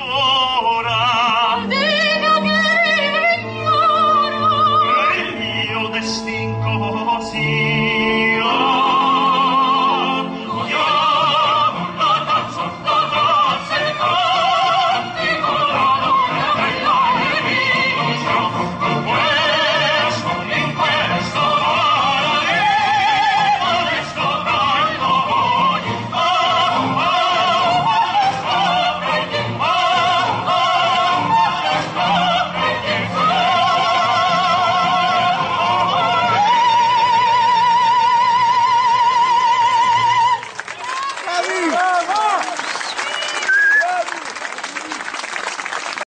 ancora